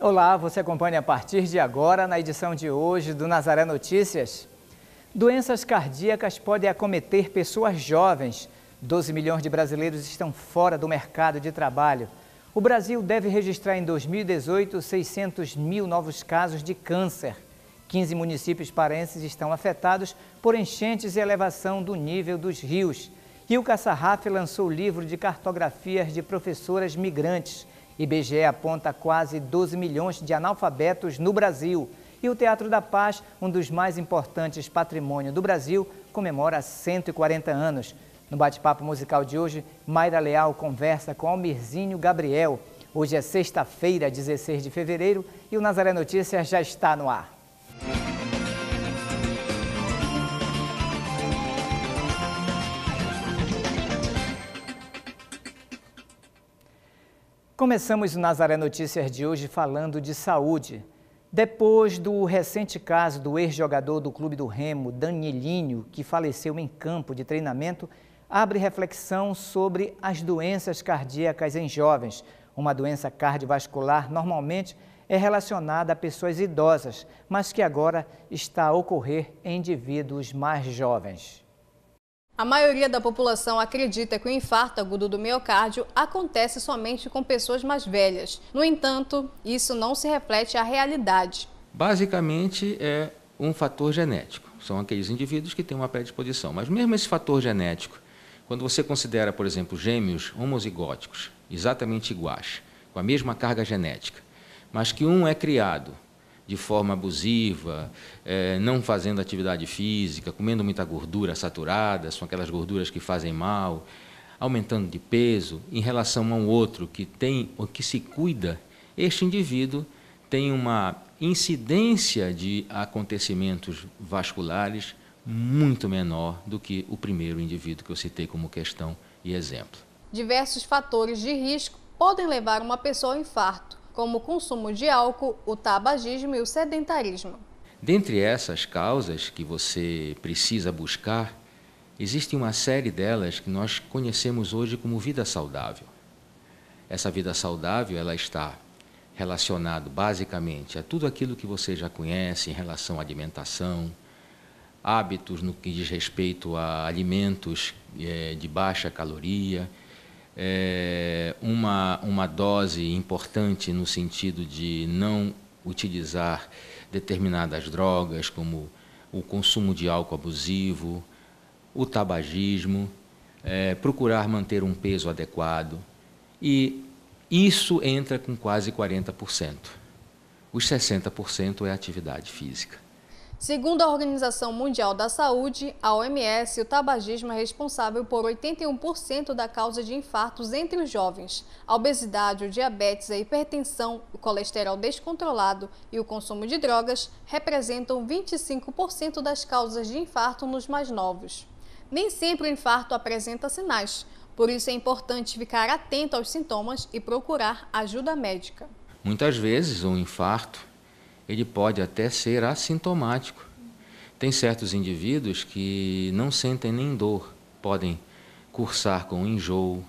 Olá, você acompanha a partir de agora na edição de hoje do Nazaré Notícias. Doenças cardíacas podem acometer pessoas jovens. 12 milhões de brasileiros estão fora do mercado de trabalho. O Brasil deve registrar em 2018 600 mil novos casos de câncer. 15 municípios paraenses estão afetados por enchentes e elevação do nível dos rios. E o Caçarraf lançou o livro de cartografias de professoras migrantes. IBGE aponta quase 12 milhões de analfabetos no Brasil. E o Teatro da Paz, um dos mais importantes patrimônios do Brasil, comemora 140 anos. No bate-papo musical de hoje, Mayra Leal conversa com Almirzinho Gabriel. Hoje é sexta-feira, 16 de fevereiro, e o Nazaré Notícias já está no ar. Começamos o Nazaré Notícias de hoje falando de saúde. Depois do recente caso do ex-jogador do Clube do Remo, Danielinho, que faleceu em campo de treinamento, abre reflexão sobre as doenças cardíacas em jovens. Uma doença cardiovascular normalmente é relacionada a pessoas idosas, mas que agora está a ocorrer em indivíduos mais jovens. A maioria da população acredita que o infarto agudo do miocárdio acontece somente com pessoas mais velhas. No entanto, isso não se reflete à realidade. Basicamente é um fator genético. São aqueles indivíduos que têm uma predisposição. Mas mesmo esse fator genético, quando você considera, por exemplo, gêmeos homozigóticos, exatamente iguais, com a mesma carga genética, mas que um é criado de forma abusiva, é, não fazendo atividade física, comendo muita gordura saturada, são aquelas gorduras que fazem mal, aumentando de peso, em relação a um outro que tem ou que se cuida, este indivíduo tem uma incidência de acontecimentos vasculares muito menor do que o primeiro indivíduo que eu citei como questão e exemplo. Diversos fatores de risco podem levar uma pessoa ao infarto como o consumo de álcool, o tabagismo e o sedentarismo. Dentre essas causas que você precisa buscar, existe uma série delas que nós conhecemos hoje como vida saudável. Essa vida saudável ela está relacionado basicamente a tudo aquilo que você já conhece em relação à alimentação, hábitos no que diz respeito a alimentos é, de baixa caloria, é, uma, uma dose importante no sentido de não utilizar determinadas drogas, como o consumo de álcool abusivo, o tabagismo, é, procurar manter um peso adequado. E isso entra com quase 40%. Os 60% é atividade física. Segundo a Organização Mundial da Saúde, a OMS, o tabagismo é responsável por 81% da causa de infartos entre os jovens. A obesidade, o diabetes, a hipertensão, o colesterol descontrolado e o consumo de drogas representam 25% das causas de infarto nos mais novos. Nem sempre o infarto apresenta sinais, por isso é importante ficar atento aos sintomas e procurar ajuda médica. Muitas vezes, um infarto ele pode até ser assintomático. Tem certos indivíduos que não sentem nem dor, podem cursar com enjoo,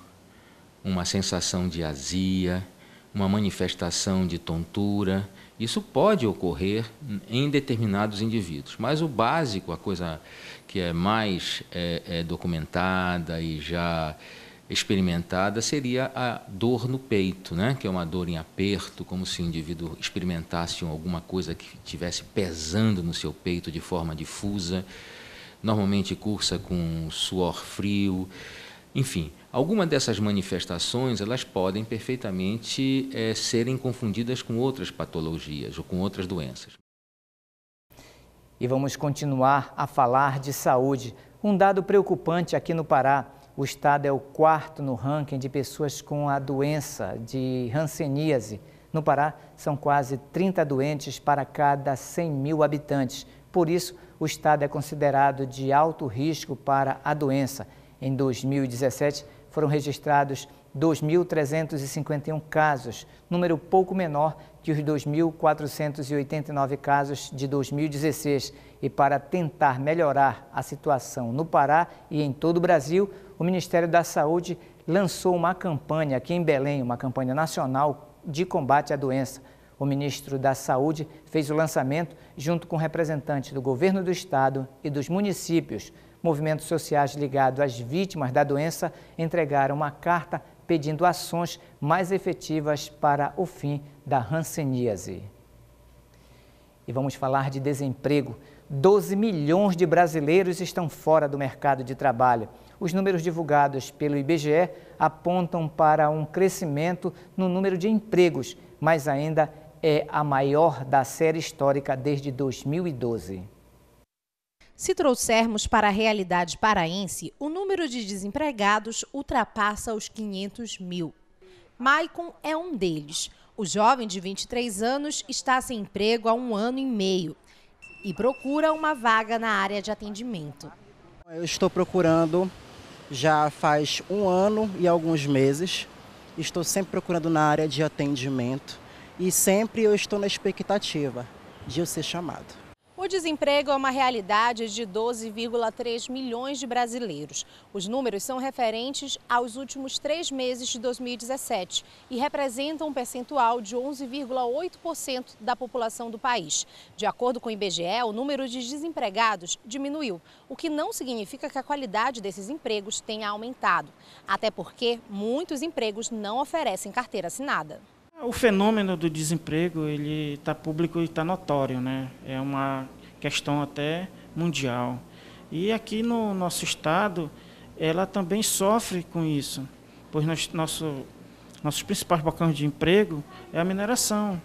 uma sensação de azia, uma manifestação de tontura. Isso pode ocorrer em determinados indivíduos, mas o básico, a coisa que é mais é, é documentada e já experimentada seria a dor no peito, né? que é uma dor em aperto, como se o indivíduo experimentasse alguma coisa que estivesse pesando no seu peito de forma difusa. Normalmente cursa com suor frio. Enfim, alguma dessas manifestações elas podem perfeitamente é, serem confundidas com outras patologias ou com outras doenças. E vamos continuar a falar de saúde. Um dado preocupante aqui no Pará o estado é o quarto no ranking de pessoas com a doença de hanseníase. No Pará, são quase 30 doentes para cada 100 mil habitantes. Por isso, o estado é considerado de alto risco para a doença. Em 2017, foram registrados 2.351 casos, número pouco menor que os 2.489 casos de 2016. E para tentar melhorar a situação no Pará e em todo o Brasil, o Ministério da Saúde lançou uma campanha aqui em Belém, uma campanha nacional de combate à doença. O ministro da Saúde fez o lançamento junto com representantes do governo do estado e dos municípios. Movimentos sociais ligados às vítimas da doença entregaram uma carta pedindo ações mais efetivas para o fim da hanseníase. E vamos falar de desemprego. 12 milhões de brasileiros estão fora do mercado de trabalho. Os números divulgados pelo IBGE apontam para um crescimento no número de empregos, mas ainda é a maior da série histórica desde 2012. Se trouxermos para a realidade paraense, o número de desempregados ultrapassa os 500 mil. Maicon é um deles. O jovem de 23 anos está sem emprego há um ano e meio e procura uma vaga na área de atendimento. Eu estou procurando já faz um ano e alguns meses. Estou sempre procurando na área de atendimento e sempre eu estou na expectativa de eu ser chamado. O desemprego é uma realidade de 12,3 milhões de brasileiros. Os números são referentes aos últimos três meses de 2017 e representam um percentual de 11,8% da população do país. De acordo com o IBGE, o número de desempregados diminuiu, o que não significa que a qualidade desses empregos tenha aumentado. Até porque muitos empregos não oferecem carteira assinada. O fenômeno do desemprego ele está público e está notório, né? É uma questão até mundial. E aqui no nosso estado, ela também sofre com isso, pois nós, nosso, nossos principais balcões de emprego é a mineração.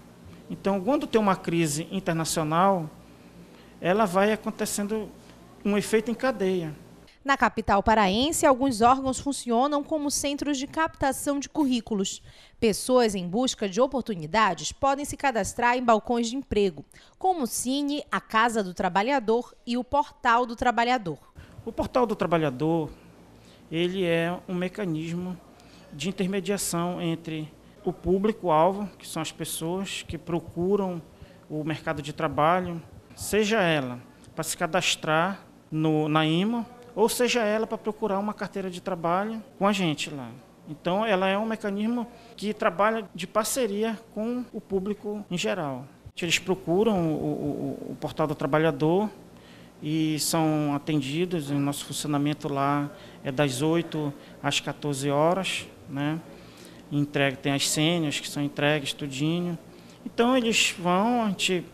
Então, quando tem uma crise internacional, ela vai acontecendo um efeito em cadeia. Na capital paraense, alguns órgãos funcionam como centros de captação de currículos. Pessoas em busca de oportunidades podem se cadastrar em balcões de emprego, como o Cine, a Casa do Trabalhador e o Portal do Trabalhador. O Portal do Trabalhador, ele é um mecanismo de intermediação entre o público-alvo, que são as pessoas que procuram o mercado de trabalho, seja ela para se cadastrar no, na IMA, ou seja ela para procurar uma carteira de trabalho com a gente lá. Então, ela é um mecanismo que trabalha de parceria com o público em geral. Eles procuram o, o, o portal do trabalhador e são atendidos. O nosso funcionamento lá é das 8 às 14 horas. Né? Entrega, tem as senhas que são entregues, tudinho. Então, eles vão, a gente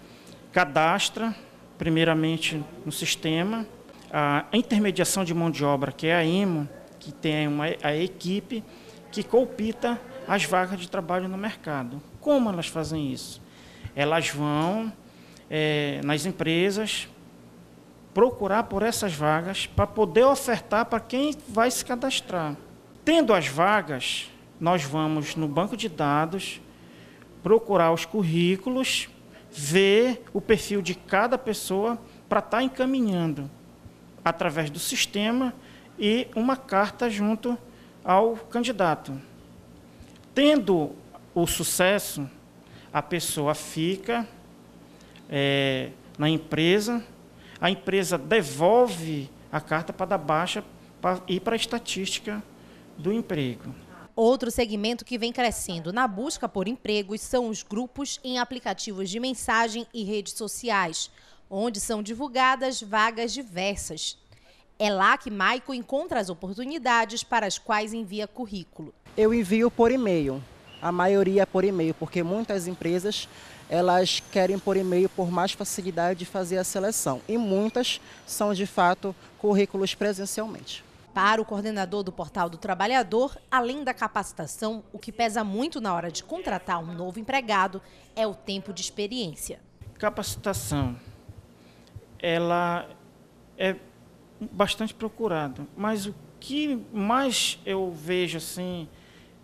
cadastra, primeiramente no sistema, a intermediação de mão de obra, que é a IMO, que tem uma, a equipe que colpita as vagas de trabalho no mercado. Como elas fazem isso? Elas vão é, nas empresas procurar por essas vagas para poder ofertar para quem vai se cadastrar. Tendo as vagas, nós vamos no banco de dados procurar os currículos, ver o perfil de cada pessoa para estar tá encaminhando através do sistema e uma carta junto ao candidato. Tendo o sucesso, a pessoa fica é, na empresa, a empresa devolve a carta para dar baixa para ir para a estatística do emprego. Outro segmento que vem crescendo na busca por empregos são os grupos em aplicativos de mensagem e redes sociais onde são divulgadas vagas diversas. É lá que Maico encontra as oportunidades para as quais envia currículo. Eu envio por e-mail, a maioria por e-mail, porque muitas empresas elas querem por e-mail por mais facilidade de fazer a seleção e muitas são de fato currículos presencialmente. Para o coordenador do Portal do Trabalhador, além da capacitação, o que pesa muito na hora de contratar um novo empregado é o tempo de experiência. Capacitação ela é bastante procurada. Mas o que mais eu vejo assim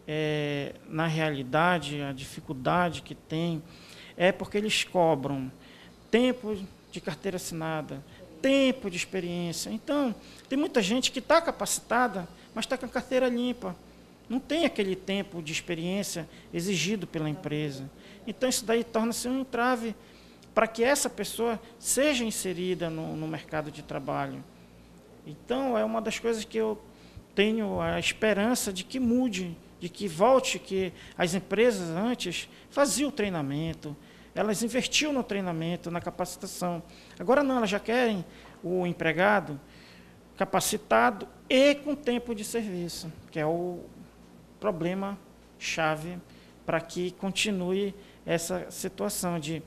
é, na realidade, a dificuldade que tem é porque eles cobram tempo de carteira assinada, tempo de experiência. Então, tem muita gente que está capacitada, mas está com a carteira limpa. Não tem aquele tempo de experiência exigido pela empresa. Então, isso daí torna-se um entrave para que essa pessoa seja inserida no, no mercado de trabalho. Então, é uma das coisas que eu tenho a esperança de que mude, de que volte, que as empresas antes faziam treinamento, elas investiam no treinamento, na capacitação. Agora não, elas já querem o empregado capacitado e com tempo de serviço, que é o problema chave para que continue essa situação de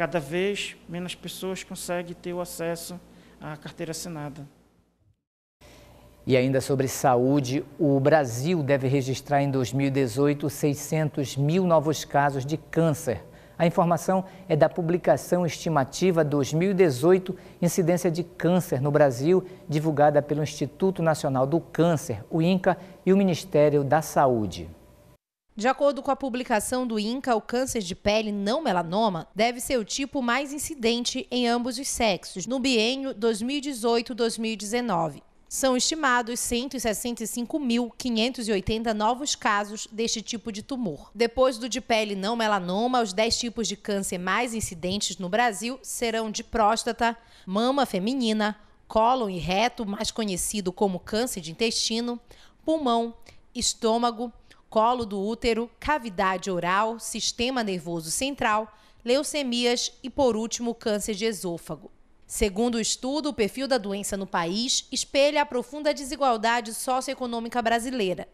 cada vez menos pessoas conseguem ter o acesso à carteira assinada. E ainda sobre saúde, o Brasil deve registrar em 2018 600 mil novos casos de câncer. A informação é da publicação estimativa 2018 Incidência de Câncer no Brasil, divulgada pelo Instituto Nacional do Câncer, o INCA, e o Ministério da Saúde. De acordo com a publicação do INCA, o câncer de pele não melanoma deve ser o tipo mais incidente em ambos os sexos no biênio 2018-2019. São estimados 165.580 novos casos deste tipo de tumor. Depois do de pele não melanoma, os 10 tipos de câncer mais incidentes no Brasil serão de próstata, mama feminina, cólon e reto, mais conhecido como câncer de intestino, pulmão, estômago, colo do útero, cavidade oral, sistema nervoso central, leucemias e, por último, câncer de esôfago. Segundo o estudo, o perfil da doença no país espelha a profunda desigualdade socioeconômica brasileira.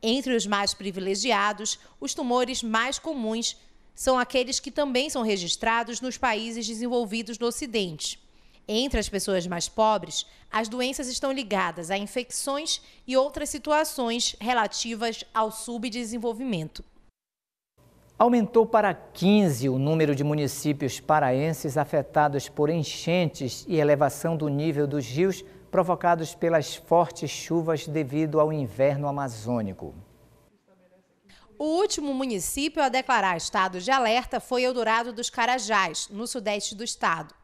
Entre os mais privilegiados, os tumores mais comuns são aqueles que também são registrados nos países desenvolvidos do Ocidente. Entre as pessoas mais pobres, as doenças estão ligadas a infecções e outras situações relativas ao subdesenvolvimento. Aumentou para 15 o número de municípios paraenses afetados por enchentes e elevação do nível dos rios provocados pelas fortes chuvas devido ao inverno amazônico. O último município a declarar estado de alerta foi Eldorado dos Carajás, no sudeste do estado.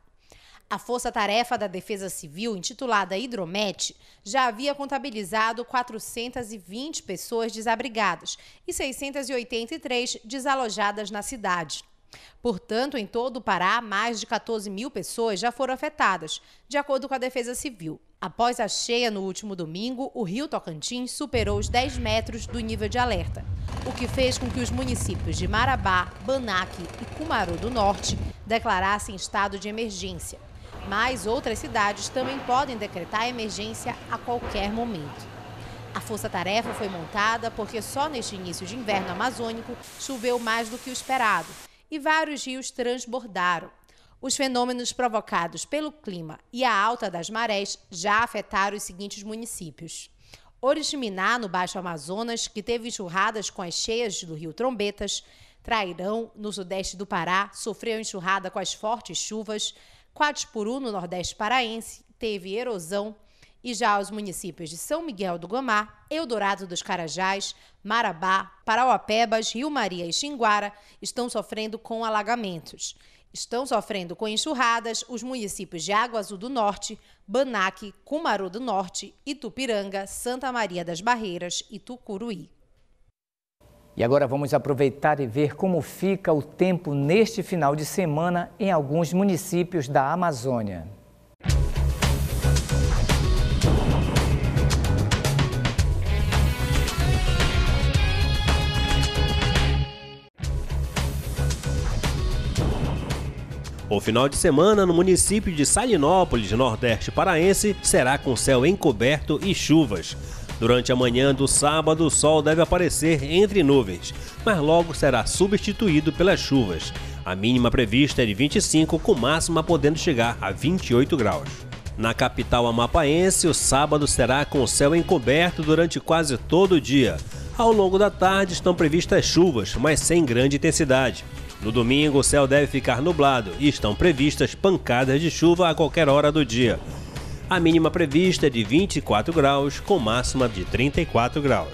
A Força Tarefa da Defesa Civil, intitulada Hidromet, já havia contabilizado 420 pessoas desabrigadas e 683 desalojadas na cidade. Portanto, em todo o Pará, mais de 14 mil pessoas já foram afetadas, de acordo com a Defesa Civil. Após a cheia no último domingo, o rio Tocantins superou os 10 metros do nível de alerta, o que fez com que os municípios de Marabá, Banac e Cumaru do Norte declarassem estado de emergência mas outras cidades também podem decretar emergência a qualquer momento. A força-tarefa foi montada porque só neste início de inverno amazônico choveu mais do que o esperado e vários rios transbordaram. Os fenômenos provocados pelo clima e a alta das marés já afetaram os seguintes municípios. Oriximiná, no Baixo Amazonas, que teve enxurradas com as cheias do rio Trombetas. Trairão, no sudeste do Pará, sofreu enxurrada com as fortes chuvas. Quatipuru, no Nordeste Paraense, teve erosão e já os municípios de São Miguel do Guamá, Eldorado dos Carajás, Marabá, Parauapebas, Rio Maria e Xinguara estão sofrendo com alagamentos. Estão sofrendo com enxurradas os municípios de Água Azul do Norte, Banaque, Cumaru do Norte, Itupiranga, Santa Maria das Barreiras e Tucuruí. E agora vamos aproveitar e ver como fica o tempo neste final de semana em alguns municípios da Amazônia. O final de semana no município de Salinópolis, Nordeste Paraense, será com céu encoberto e chuvas. Durante a manhã do sábado, o sol deve aparecer entre nuvens, mas logo será substituído pelas chuvas. A mínima prevista é de 25, com máxima podendo chegar a 28 graus. Na capital amapaense, o sábado será com o céu encoberto durante quase todo o dia. Ao longo da tarde estão previstas chuvas, mas sem grande intensidade. No domingo, o céu deve ficar nublado e estão previstas pancadas de chuva a qualquer hora do dia. A mínima prevista é de 24 graus, com máxima de 34 graus.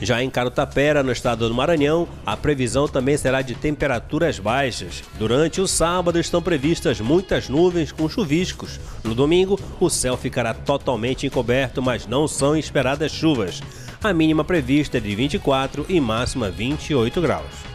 Já em Carutapera, no estado do Maranhão, a previsão também será de temperaturas baixas. Durante o sábado estão previstas muitas nuvens com chuviscos. No domingo, o céu ficará totalmente encoberto, mas não são esperadas chuvas. A mínima prevista é de 24 e máxima 28 graus.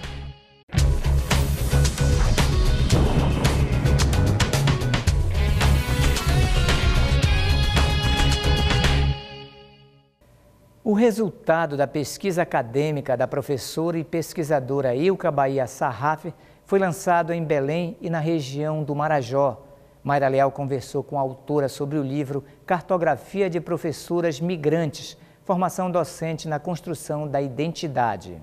O resultado da pesquisa acadêmica da professora e pesquisadora Ilka Bahia Sarraf foi lançado em Belém e na região do Marajó. Mayra Leal conversou com a autora sobre o livro Cartografia de Professoras Migrantes, formação docente na construção da identidade.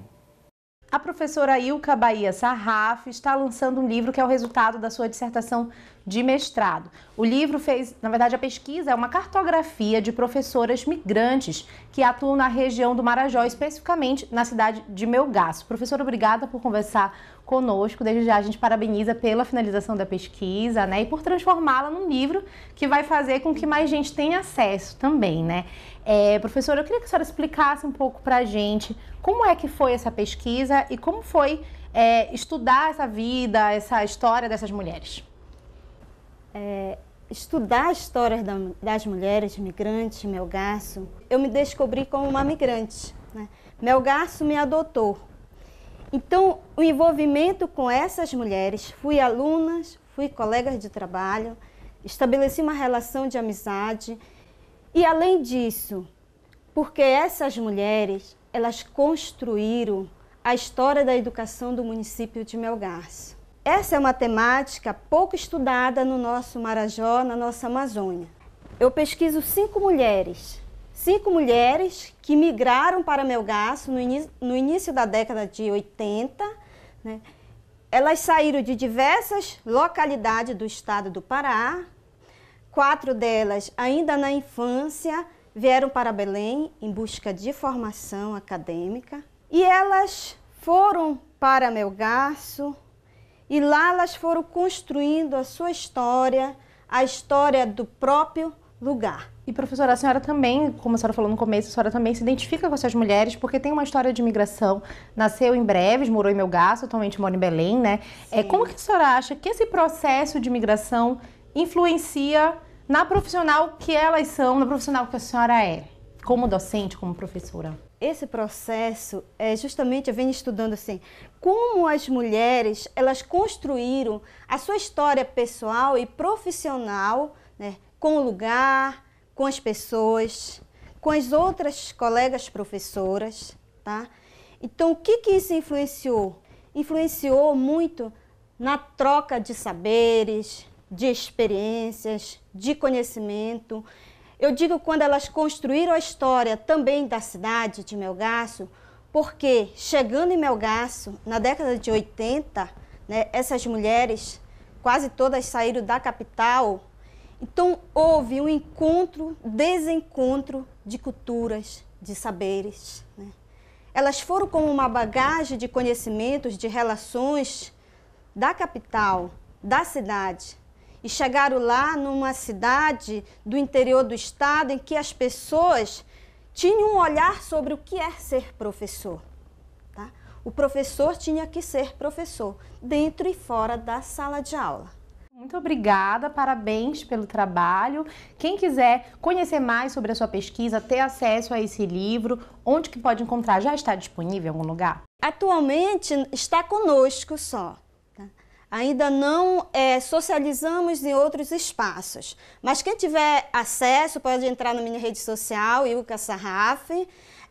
A professora Ilka Bahia Sarraf está lançando um livro que é o resultado da sua dissertação de mestrado. O livro fez, na verdade, a pesquisa é uma cartografia de professoras migrantes que atuam na região do Marajó, especificamente na cidade de Melgaço. Professora, obrigada por conversar conosco. Desde já a gente parabeniza pela finalização da pesquisa, né, e por transformá-la num livro que vai fazer com que mais gente tenha acesso também, né? É, professora, eu queria que a senhora explicasse um pouco para a gente como é que foi essa pesquisa e como foi é, estudar essa vida, essa história dessas mulheres. É, estudar a história das mulheres migrantes, Melgaço, eu me descobri como uma migrante. Né? Melgaço me adotou. Então, o envolvimento com essas mulheres, fui alunas, fui colegas de trabalho, estabeleci uma relação de amizade e além disso, porque essas mulheres, elas construíram a história da educação do município de Melgaço. Essa é uma temática pouco estudada no nosso Marajó, na nossa Amazônia. Eu pesquiso cinco mulheres, cinco mulheres que migraram para Melgaço no, início, no início da década de 80. Né? Elas saíram de diversas localidades do estado do Pará, Quatro delas, ainda na infância, vieram para Belém em busca de formação acadêmica. E elas foram para Melgaço e lá elas foram construindo a sua história, a história do próprio lugar. E professora, a senhora também, como a senhora falou no começo, a senhora também se identifica com essas mulheres porque tem uma história de imigração. Nasceu em Breves, morou em Melgaço, atualmente mora em Belém, né? É, como que a senhora acha que esse processo de imigração influencia na profissional que elas são, na profissional que a senhora é, como docente, como professora? Esse processo é justamente eu venho estudando assim, como as mulheres elas construíram a sua história pessoal e profissional, né, com o lugar, com as pessoas, com as outras colegas professoras, tá? Então, o que que isso influenciou? Influenciou muito na troca de saberes, de experiências, de conhecimento. Eu digo quando elas construíram a história também da cidade de Melgaço, porque chegando em Melgaço, na década de 80, né, essas mulheres quase todas saíram da capital. Então houve um encontro, desencontro de culturas, de saberes. Né? Elas foram como uma bagagem de conhecimentos, de relações da capital, da cidade, e chegaram lá numa cidade do interior do estado em que as pessoas tinham um olhar sobre o que é ser professor. Tá? O professor tinha que ser professor, dentro e fora da sala de aula. Muito obrigada, parabéns pelo trabalho. Quem quiser conhecer mais sobre a sua pesquisa, ter acesso a esse livro, onde que pode encontrar? Já está disponível em algum lugar? Atualmente está conosco só ainda não é, socializamos em outros espaços. Mas quem tiver acesso pode entrar na minha rede social, Ilka Sarraf,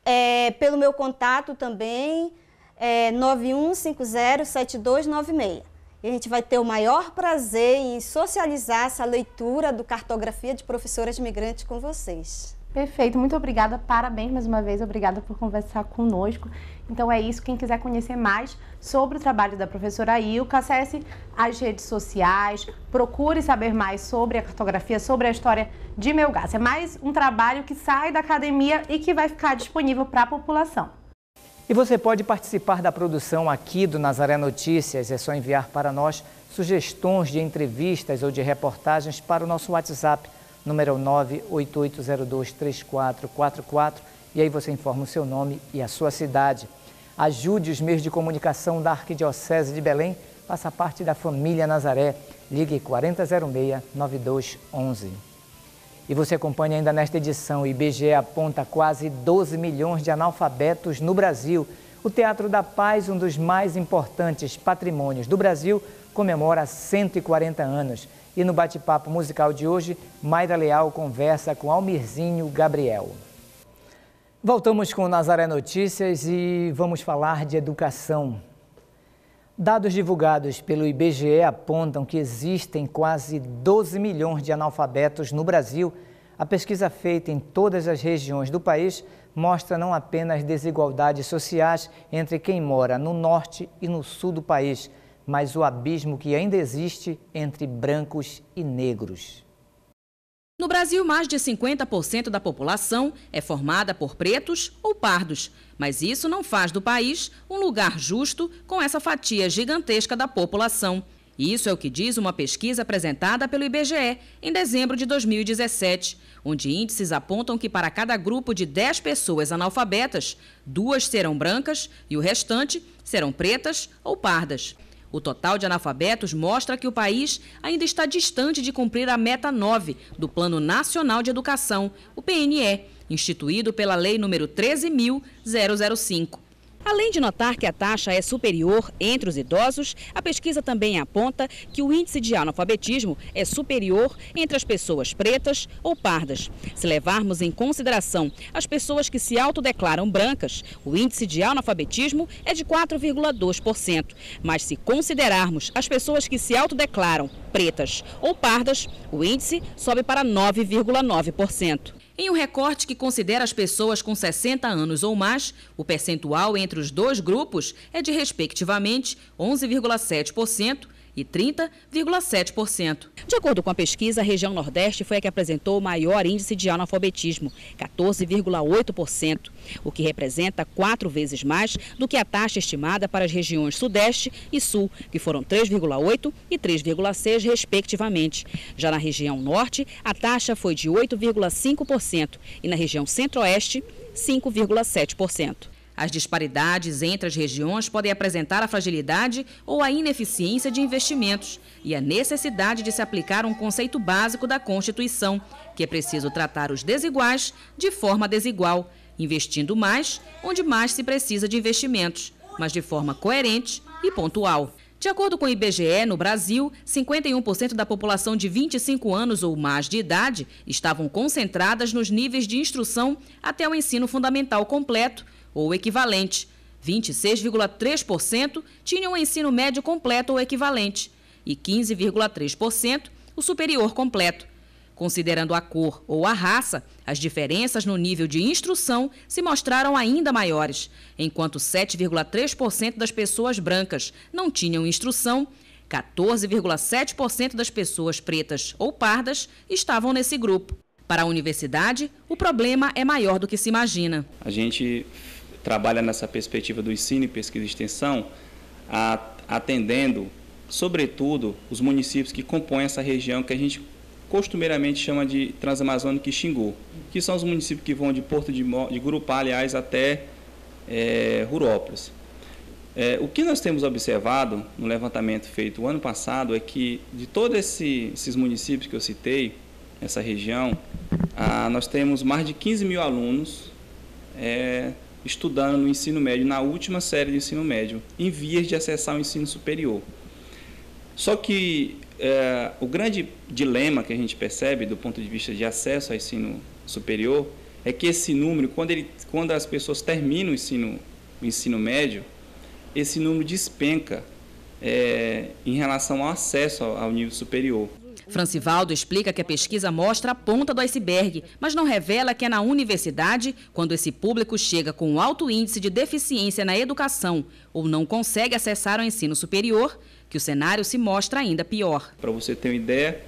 é, pelo meu contato também, é, 91507296. E a gente vai ter o maior prazer em socializar essa leitura do Cartografia de Professoras Migrantes com vocês. Perfeito, muito obrigada, parabéns mais uma vez, obrigada por conversar conosco. Então é isso, quem quiser conhecer mais sobre o trabalho da professora Ilka, acesse as redes sociais, procure saber mais sobre a cartografia, sobre a história de Melgaço. É mais um trabalho que sai da academia e que vai ficar disponível para a população. E você pode participar da produção aqui do Nazaré Notícias, é só enviar para nós sugestões de entrevistas ou de reportagens para o nosso WhatsApp número 988023444 e aí você informa o seu nome e a sua cidade. Ajude os meios de comunicação da Arquidiocese de Belém, faça parte da família Nazaré. Ligue 4006-9211. E você acompanha ainda nesta edição, IBGE aponta quase 12 milhões de analfabetos no Brasil. O Teatro da Paz, um dos mais importantes patrimônios do Brasil, comemora 140 anos. E no bate-papo musical de hoje, Mayra Leal conversa com Almirzinho Gabriel. Voltamos com Nazaré Notícias e vamos falar de educação. Dados divulgados pelo IBGE apontam que existem quase 12 milhões de analfabetos no Brasil. A pesquisa feita em todas as regiões do país mostra não apenas desigualdades sociais entre quem mora no norte e no sul do país, mas o abismo que ainda existe entre brancos e negros. No Brasil, mais de 50% da população é formada por pretos ou pardos, mas isso não faz do país um lugar justo com essa fatia gigantesca da população. Isso é o que diz uma pesquisa apresentada pelo IBGE em dezembro de 2017, onde índices apontam que para cada grupo de 10 pessoas analfabetas, duas serão brancas e o restante serão pretas ou pardas. O total de analfabetos mostra que o país ainda está distante de cumprir a meta 9 do Plano Nacional de Educação, o PNE, instituído pela Lei nº 13.005. Além de notar que a taxa é superior entre os idosos, a pesquisa também aponta que o índice de analfabetismo é superior entre as pessoas pretas ou pardas. Se levarmos em consideração as pessoas que se autodeclaram brancas, o índice de analfabetismo é de 4,2%. Mas se considerarmos as pessoas que se autodeclaram pretas ou pardas, o índice sobe para 9,9%. Em um recorte que considera as pessoas com 60 anos ou mais, o percentual entre os dois grupos é de, respectivamente, 11,7% e 30,7%. De acordo com a pesquisa, a região Nordeste foi a que apresentou o maior índice de analfabetismo, 14,8%, o que representa quatro vezes mais do que a taxa estimada para as regiões Sudeste e Sul, que foram 3,8% e 3,6%, respectivamente. Já na região Norte, a taxa foi de 8,5% e na região Centro-Oeste, 5,7%. As disparidades entre as regiões podem apresentar a fragilidade ou a ineficiência de investimentos e a necessidade de se aplicar um conceito básico da Constituição, que é preciso tratar os desiguais de forma desigual, investindo mais onde mais se precisa de investimentos, mas de forma coerente e pontual. De acordo com o IBGE, no Brasil, 51% da população de 25 anos ou mais de idade estavam concentradas nos níveis de instrução até o ensino fundamental completo, ou equivalente. 26,3% tinham o ensino médio completo ou equivalente e 15,3% o superior completo. Considerando a cor ou a raça, as diferenças no nível de instrução se mostraram ainda maiores, enquanto 7,3% das pessoas brancas não tinham instrução, 14,7% das pessoas pretas ou pardas estavam nesse grupo. Para a universidade, o problema é maior do que se imagina. A gente trabalha nessa perspectiva do ensino pesquisa e extensão, atendendo, sobretudo, os municípios que compõem essa região que a gente costumeiramente chama de Transamazônica e Xingu, que são os municípios que vão de Porto de, de Gurupá, aliás, até é, Rurópolis. É, o que nós temos observado no levantamento feito o ano passado é que de todos esse, esses municípios que eu citei, essa região, ah, nós temos mais de 15 mil alunos é, estudando no ensino médio, na última série de ensino médio, em vias de acessar o ensino superior. Só que é, o grande dilema que a gente percebe do ponto de vista de acesso ao ensino superior é que esse número, quando, ele, quando as pessoas terminam o ensino, o ensino médio, esse número despenca é, em relação ao acesso ao, ao nível superior. Francivaldo explica que a pesquisa mostra a ponta do iceberg, mas não revela que é na universidade, quando esse público chega com um alto índice de deficiência na educação ou não consegue acessar o ensino superior, que o cenário se mostra ainda pior. Para você ter uma ideia,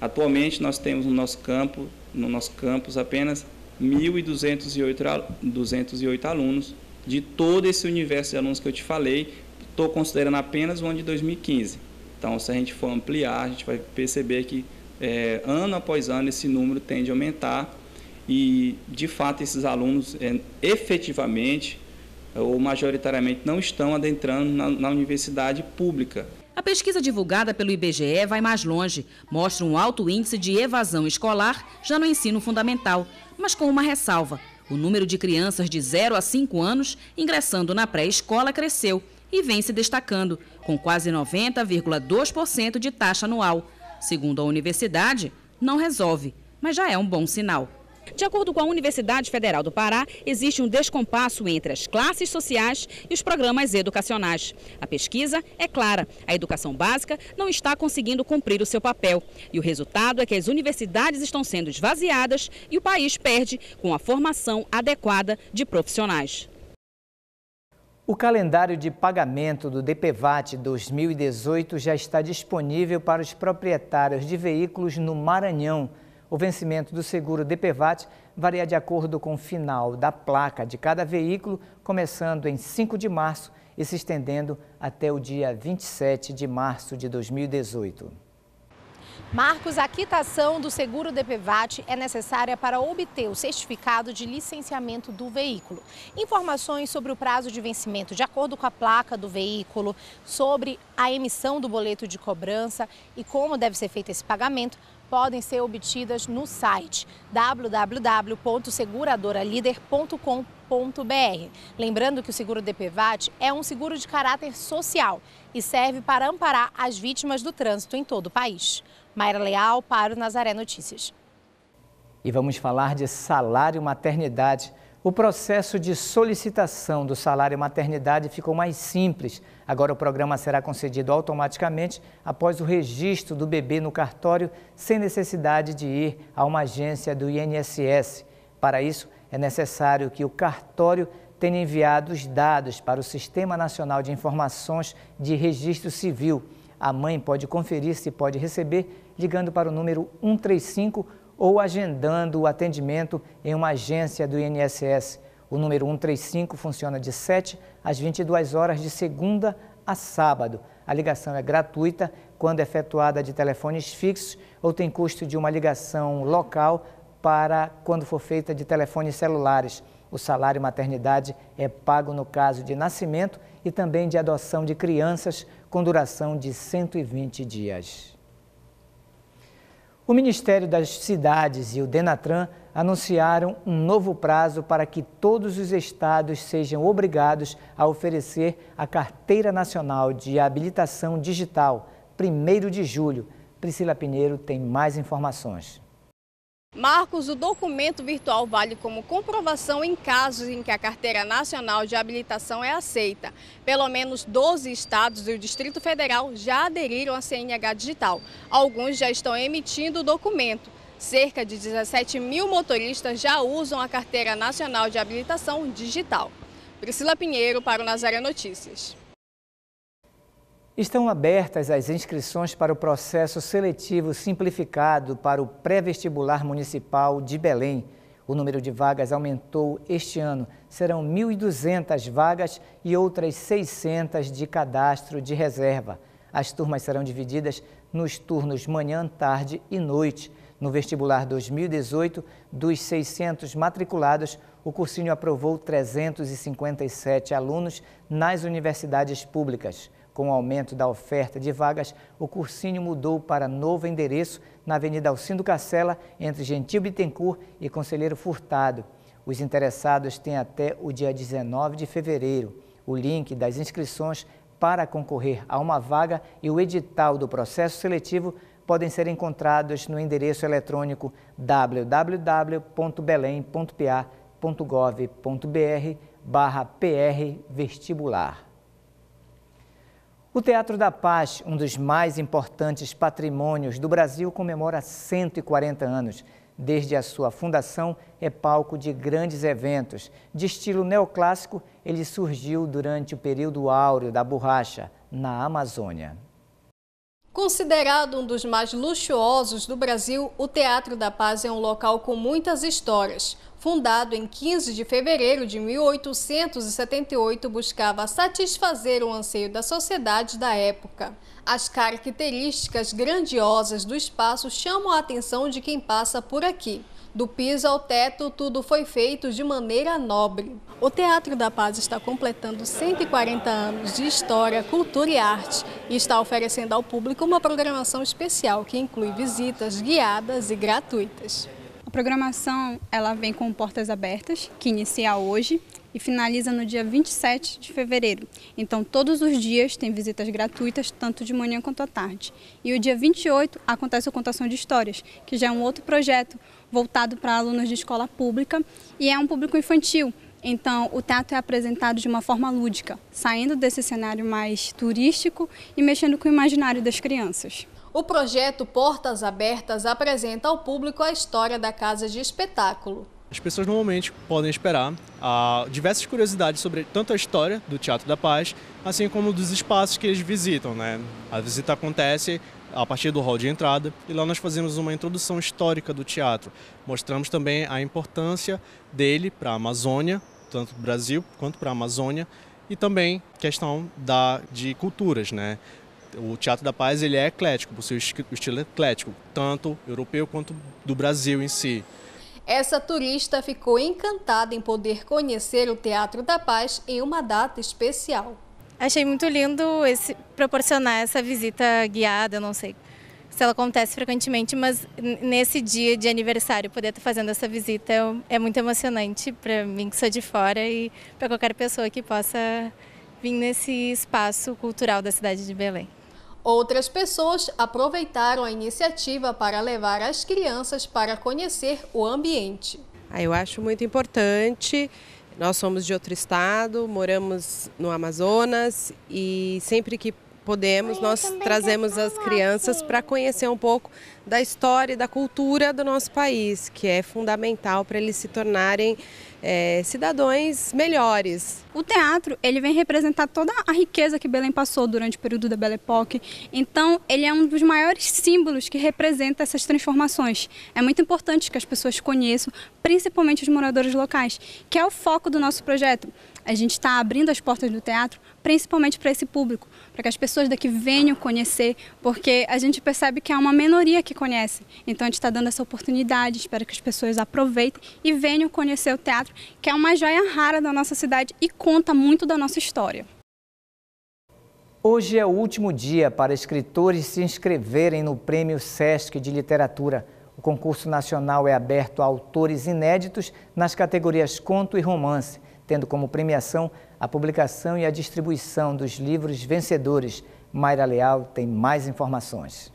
atualmente nós temos no nosso campo, no nosso campus apenas 1.208 alunos de todo esse universo de alunos que eu te falei, estou considerando apenas o ano de 2015. Então, se a gente for ampliar, a gente vai perceber que é, ano após ano esse número tende a aumentar e, de fato, esses alunos é, efetivamente ou majoritariamente não estão adentrando na, na universidade pública. A pesquisa divulgada pelo IBGE vai mais longe. Mostra um alto índice de evasão escolar já no ensino fundamental, mas com uma ressalva. O número de crianças de 0 a 5 anos ingressando na pré-escola cresceu e vem se destacando, com quase 90,2% de taxa anual. Segundo a universidade, não resolve, mas já é um bom sinal. De acordo com a Universidade Federal do Pará, existe um descompasso entre as classes sociais e os programas educacionais. A pesquisa é clara: a educação básica não está conseguindo cumprir o seu papel. E o resultado é que as universidades estão sendo esvaziadas e o país perde com a formação adequada de profissionais. O calendário de pagamento do DPVAT 2018 já está disponível para os proprietários de veículos no Maranhão. O vencimento do seguro DPVAT varia de acordo com o final da placa de cada veículo, começando em 5 de março e se estendendo até o dia 27 de março de 2018. Marcos, a quitação do seguro DPVAT é necessária para obter o certificado de licenciamento do veículo. Informações sobre o prazo de vencimento de acordo com a placa do veículo, sobre a emissão do boleto de cobrança e como deve ser feito esse pagamento podem ser obtidas no site www.seguradoralider.com.br. Lembrando que o seguro DPVAT é um seguro de caráter social e serve para amparar as vítimas do trânsito em todo o país. Mayra Leal para o Nazaré Notícias. E vamos falar de salário maternidade. O processo de solicitação do salário maternidade ficou mais simples. Agora o programa será concedido automaticamente após o registro do bebê no cartório, sem necessidade de ir a uma agência do INSS. Para isso, é necessário que o cartório tenha enviado os dados para o Sistema Nacional de Informações de Registro Civil. A mãe pode conferir se pode receber ligando para o número 135 ou agendando o atendimento em uma agência do INSS. O número 135 funciona de 7 às 22 horas de segunda a sábado. A ligação é gratuita quando é efetuada de telefones fixos ou tem custo de uma ligação local para quando for feita de telefones celulares. O salário maternidade é pago no caso de nascimento e também de adoção de crianças com duração de 120 dias. O Ministério das Cidades e o Denatran anunciaram um novo prazo para que todos os estados sejam obrigados a oferecer a Carteira Nacional de Habilitação Digital, 1 de julho. Priscila Pinheiro tem mais informações. Marcos, o documento virtual vale como comprovação em casos em que a Carteira Nacional de Habilitação é aceita. Pelo menos 12 estados e o Distrito Federal já aderiram à CNH Digital. Alguns já estão emitindo o documento. Cerca de 17 mil motoristas já usam a Carteira Nacional de Habilitação Digital. Priscila Pinheiro para o Nazaré Notícias. Estão abertas as inscrições para o processo seletivo simplificado para o pré-vestibular municipal de Belém. O número de vagas aumentou este ano. Serão 1.200 vagas e outras 600 de cadastro de reserva. As turmas serão divididas nos turnos manhã, tarde e noite. No vestibular 2018, dos 600 matriculados, o cursinho aprovou 357 alunos nas universidades públicas. Com o aumento da oferta de vagas, o cursinho mudou para novo endereço na Avenida Alcindo Cacela, entre Gentil Bittencourt e Conselheiro Furtado. Os interessados têm até o dia 19 de fevereiro. O link das inscrições para concorrer a uma vaga e o edital do processo seletivo podem ser encontrados no endereço eletrônico www.belém.pa.gov.br barra PR Vestibular. O Teatro da Paz, um dos mais importantes patrimônios do Brasil, comemora 140 anos. Desde a sua fundação, é palco de grandes eventos. De estilo neoclássico, ele surgiu durante o período áureo da borracha, na Amazônia. Considerado um dos mais luxuosos do Brasil, o Teatro da Paz é um local com muitas histórias. Fundado em 15 de fevereiro de 1878, buscava satisfazer o anseio da sociedade da época. As características grandiosas do espaço chamam a atenção de quem passa por aqui. Do piso ao teto, tudo foi feito de maneira nobre. O Teatro da Paz está completando 140 anos de história, cultura e arte e está oferecendo ao público uma programação especial que inclui visitas guiadas e gratuitas. A programação ela vem com portas abertas, que inicia hoje e finaliza no dia 27 de fevereiro. Então, todos os dias tem visitas gratuitas, tanto de manhã quanto à tarde. E o dia 28 acontece a contação de histórias, que já é um outro projeto voltado para alunos de escola pública e é um público infantil. Então, o teatro é apresentado de uma forma lúdica, saindo desse cenário mais turístico e mexendo com o imaginário das crianças. O projeto Portas Abertas apresenta ao público a história da casa de espetáculo. As pessoas normalmente podem esperar ah, diversas curiosidades sobre tanto a história do Teatro da Paz, assim como dos espaços que eles visitam. Né? A visita acontece a partir do hall de entrada e lá nós fazemos uma introdução histórica do teatro. Mostramos também a importância dele para a Amazônia, tanto para o Brasil quanto para a Amazônia, e também questão da, de culturas, né? O Teatro da Paz ele é eclético, por seu estilo eclético, tanto europeu quanto do Brasil em si. Essa turista ficou encantada em poder conhecer o Teatro da Paz em uma data especial. Achei muito lindo esse, proporcionar essa visita guiada, não sei se ela acontece frequentemente, mas nesse dia de aniversário poder estar fazendo essa visita é, é muito emocionante para mim que sou de fora e para qualquer pessoa que possa vir nesse espaço cultural da cidade de Belém. Outras pessoas aproveitaram a iniciativa para levar as crianças para conhecer o ambiente. Ah, eu acho muito importante. Nós somos de outro estado, moramos no Amazonas e sempre que podemos, nós trazemos as crianças para conhecer um pouco da história e da cultura do nosso país, que é fundamental para eles se tornarem é, cidadãos melhores. O teatro ele vem representar toda a riqueza que Belém passou durante o período da Belle Époque. Então, ele é um dos maiores símbolos que representa essas transformações. É muito importante que as pessoas conheçam, principalmente os moradores locais, que é o foco do nosso projeto. A gente está abrindo as portas do teatro principalmente para esse público, para que as pessoas daqui venham conhecer, porque a gente percebe que há uma minoria que conhece. Então a gente está dando essa oportunidade, espero que as pessoas aproveitem e venham conhecer o teatro, que é uma joia rara da nossa cidade e conta muito da nossa história. Hoje é o último dia para escritores se inscreverem no Prêmio Sesc de Literatura. O concurso nacional é aberto a autores inéditos nas categorias conto e romance tendo como premiação a publicação e a distribuição dos livros vencedores. Mayra Leal tem mais informações.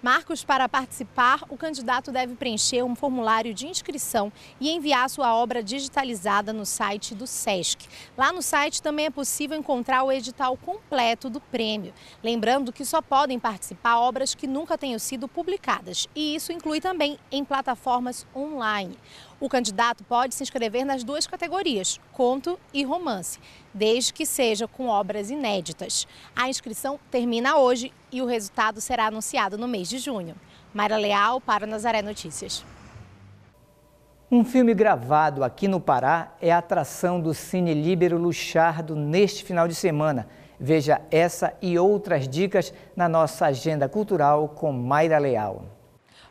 Marcos, para participar, o candidato deve preencher um formulário de inscrição e enviar sua obra digitalizada no site do SESC. Lá no site também é possível encontrar o edital completo do prêmio. Lembrando que só podem participar obras que nunca tenham sido publicadas, e isso inclui também em plataformas online. O candidato pode se inscrever nas duas categorias, conto e romance, desde que seja com obras inéditas. A inscrição termina hoje e o resultado será anunciado no mês de junho. Mayra Leal para Nazaré Notícias. Um filme gravado aqui no Pará é a atração do Cine Líbero Luchardo neste final de semana. Veja essa e outras dicas na nossa agenda cultural com Mayra Leal.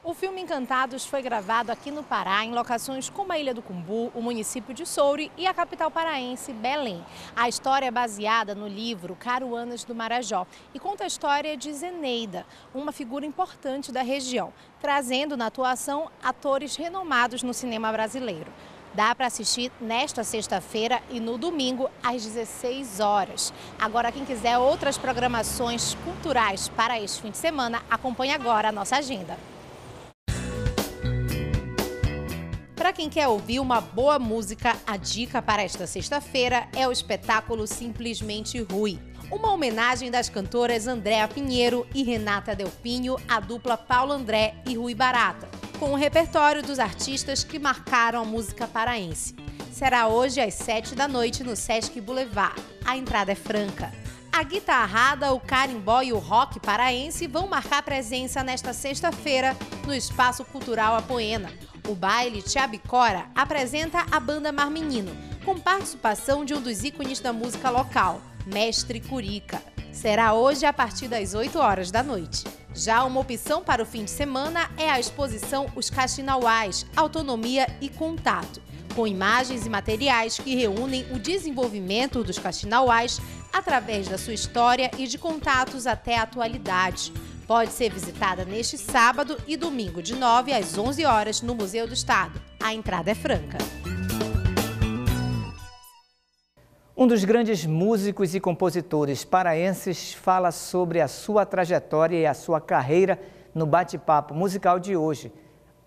O filme Encantados foi gravado aqui no Pará, em locações como a Ilha do Cumbu, o município de Soure e a capital paraense, Belém. A história é baseada no livro Caruanas do Marajó e conta a história de Zeneida, uma figura importante da região, trazendo na atuação atores renomados no cinema brasileiro. Dá para assistir nesta sexta-feira e no domingo às 16 horas. Agora, quem quiser outras programações culturais para este fim de semana, acompanhe agora a nossa agenda. Para quem quer ouvir uma boa música, a dica para esta sexta-feira é o espetáculo Simplesmente Rui. Uma homenagem das cantoras Andréa Pinheiro e Renata Delpinho à dupla Paulo André e Rui Barata, com o repertório dos artistas que marcaram a música paraense. Será hoje às 7 da noite no Sesc Boulevard. A entrada é franca. A guitarrada, o carimbó e o rock paraense vão marcar presença nesta sexta-feira no Espaço Cultural Apoena o baile Chabicora apresenta a banda Mar Menino, com participação de um dos ícones da música local, Mestre Curica. Será hoje a partir das 8 horas da noite. Já uma opção para o fim de semana é a exposição Os Caxinauás, Autonomia e Contato, com imagens e materiais que reúnem o desenvolvimento dos Caxinauás através da sua história e de contatos até a atualidade. Pode ser visitada neste sábado e domingo, de 9 às 11 horas, no Museu do Estado. A entrada é franca. Um dos grandes músicos e compositores paraenses fala sobre a sua trajetória e a sua carreira no bate-papo musical de hoje.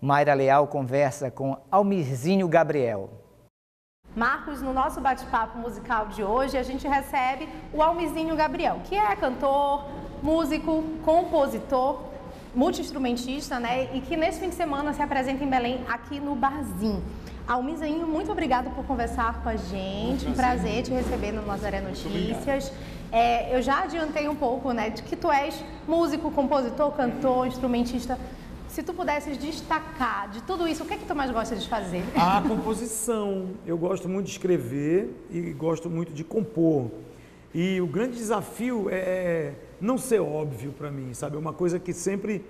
Mayra Leal conversa com Almirzinho Gabriel. Marcos, no nosso bate-papo musical de hoje, a gente recebe o Almizinho Gabriel, que é cantor, músico, compositor, multi-instrumentista, né? E que nesse fim de semana se apresenta em Belém, aqui no Barzinho. Almizinho, muito obrigado por conversar com a gente. Um prazer te receber no Nazaré Notícias. É, eu já adiantei um pouco, né, de que tu és músico, compositor, cantor, instrumentista. Se tu pudesses destacar de tudo isso, o que é que tu mais gosta de fazer? A composição. Eu gosto muito de escrever e gosto muito de compor. E o grande desafio é, é não ser óbvio para mim, sabe? É uma coisa que sempre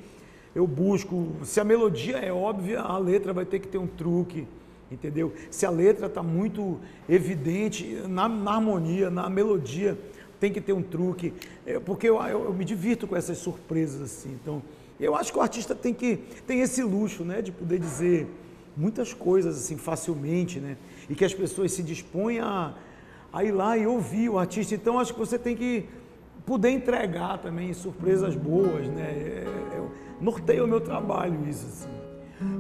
eu busco. Se a melodia é óbvia, a letra vai ter que ter um truque, entendeu? Se a letra está muito evidente na, na, harmonia, na melodia, tem que ter um truque, é, porque eu, eu, eu me divirto com essas surpresas assim. Então, eu acho que o artista tem que tem esse luxo, né, de poder dizer muitas coisas assim facilmente, né, e que as pessoas se dispõem a, a ir lá e ouvir o artista. Então acho que você tem que poder entregar também surpresas boas, né? É, é, norteia o meu trabalho isso assim.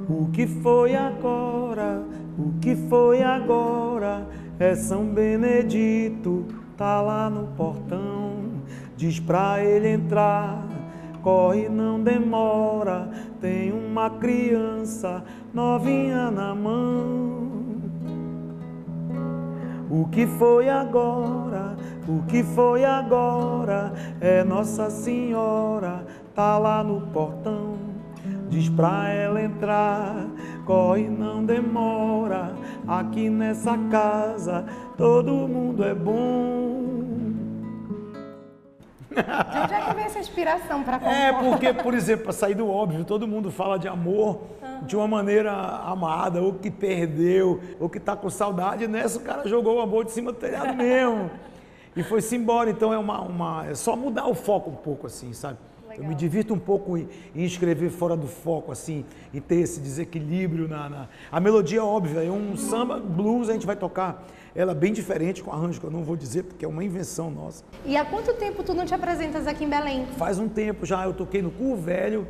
O que foi agora? O que foi agora? É São Benedito, tá lá no portão. Diz pra ele entrar corre, não demora. Tem uma criança novinha na mão. O que foi agora? O que foi agora? É Nossa Senhora, tá lá no portão. Diz pra ela entrar, corre, não demora. Aqui nessa casa todo mundo é bom. De onde é que vem essa inspiração para compor? É, porque, por exemplo, para sair do óbvio, todo mundo fala de amor uhum. de uma maneira amada, ou que perdeu, ou que está com saudade. Nessa, o cara jogou o amor de cima do telhado mesmo. e foi-se embora. Então, é, uma, uma, é só mudar o foco um pouco, assim, sabe? Legal. Eu me divirto um pouco em, em, escrever fora do foco, assim, e ter esse desequilíbrio na, na... A melodia é óbvia, é um samba, blues, a gente vai tocar ela bem diferente, com arranjo que eu não vou dizer, porque é uma invenção nossa. E há quanto tempo tu não te apresentas aqui em Belém? Faz um tempo já, eu toquei no Curvo Velho,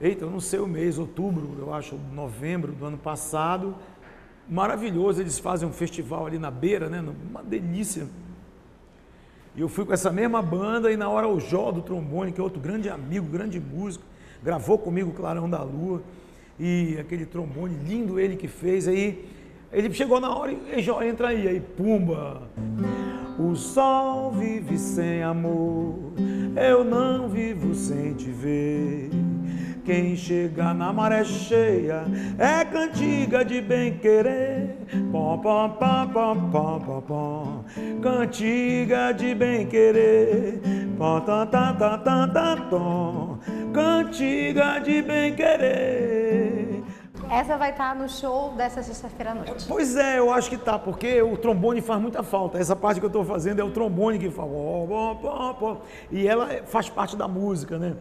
eita, eu não sei o mês, outubro, eu acho, novembro do ano passado. Maravilhoso, eles fazem um festival ali na beira, né? Uma delícia. E eu fui com essa mesma banda e na hora o Jó do trombone, que é outro grande amigo, grande músico, gravou comigo o Clarão da Lua. E aquele trombone lindo ele que fez aí ele chegou na hora e já entra aí, aí pumba. O sol vive sem amor, eu não vivo sem te ver. Quem chega na maré cheia é cantiga de bem querer. Pom, pom, pom, pom, pom, pom, pom. Cantiga de bem querer. Pom, tam, tam, tam, tam, tom. Cantiga de bem querer. Essa vai estar no show dessa sexta-feira à noite. Pois é, eu acho que tá, porque o trombone faz muita falta. Essa parte que eu estou fazendo é o trombone que fala. E ela faz parte da música, né?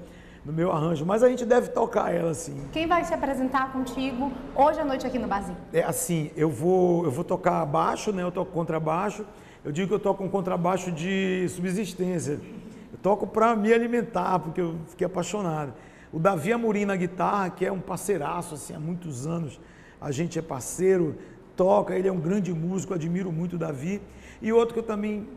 No meu arranjo. Mas a gente deve tocar ela assim. Quem vai se apresentar contigo hoje à noite aqui no Barzinho? É assim, eu vou, eu vou tocar baixo, né? Eu toco contrabaixo. Eu digo que eu toco um contrabaixo de subsistência. Eu toco para me alimentar, porque eu fiquei apaixonado. O Davi Amorim na guitarra, que é um parceiraço assim, há muitos anos, a gente é parceiro, toca, ele é um grande músico, admiro muito o Davi. E outro que eu também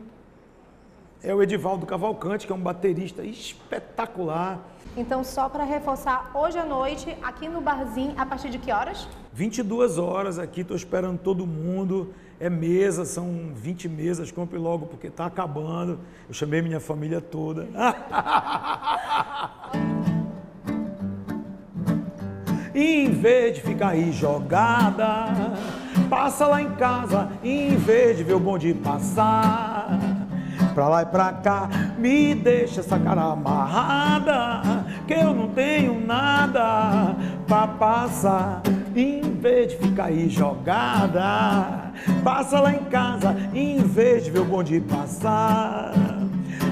é o Edivaldo Cavalcante, que é um baterista espetacular. Então, só para reforçar, hoje à noite, aqui no Barzinho, a partir de que horas? 22 horas aqui, estou esperando todo mundo. É mesa, são 20 mesas, compre logo porque está acabando. Eu chamei minha família toda. em vez de ficar aí jogada, passa lá em casa, em vez de ver o bonde passar. Pra lá e pra cá, me deixa essa cara amarrada, que eu não tenho nada pra passar. Em vez de ficar aí jogada, passa lá em casa, em vez de ver o bonde passar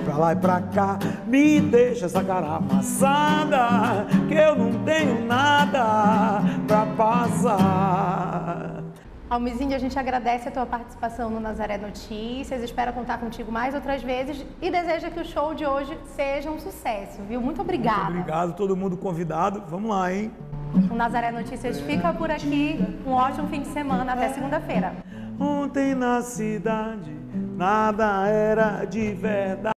pra lá e pra cá, me deixa essa cara amassada, que eu não tenho nada pra passar. Almizinho, a gente agradece a tua participação no Nazaré Notícias, espera contar contigo mais outras vezes e deseja que o show de hoje seja um sucesso, viu? Muito obrigada. Muito obrigado, todo mundo convidado. Vamos lá, hein? O Nazaré Notícias fica por aqui. Um ótimo fim de semana. Até segunda-feira. Ontem na cidade nada era de verdade.